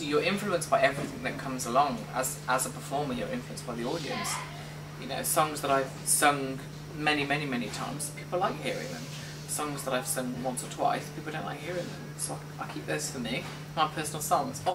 So you're influenced by everything that comes along. As as a performer, you're influenced by the audience. You know, songs that I've sung many, many, many times, people like hearing them. Songs that I've sung once or twice, people don't like hearing them. So I keep those for me, my personal songs.